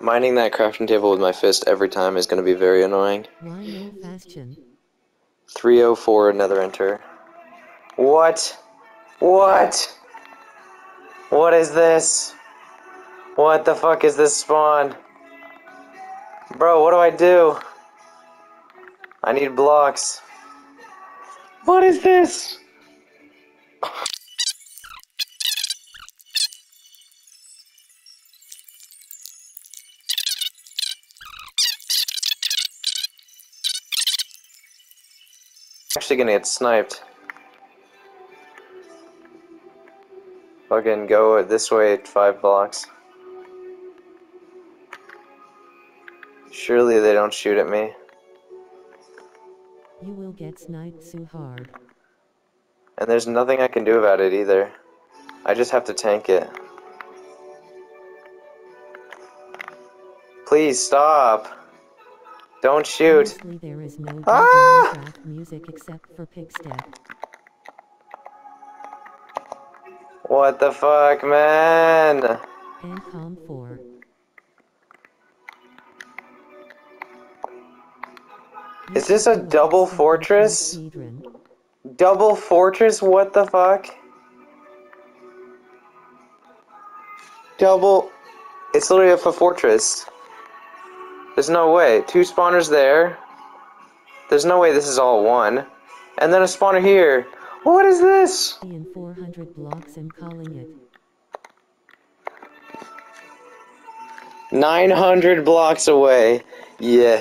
Mining that crafting table with my fist every time is going to be very annoying. Why no fashion? 304 another enter. What? What? What is this? What the fuck is this spawn? Bro, what do I do? I need blocks. What is this? I'm actually gonna get sniped. Fucking go this way five blocks. Surely they don't shoot at me. You will get sniped so hard. And there's nothing I can do about it either. I just have to tank it. Please stop. Don't shoot. Honestly, there is no Ah! Music except for Pigstep. What the fuck, man? And Com 4. Is this a double fortress? Double fortress? What the fuck? Double. It's literally a fortress. There's no way. Two spawners there. There's no way this is all one. And then a spawner here. What is this? In 400 blocks I'm calling it. 900 blocks away. Yeah.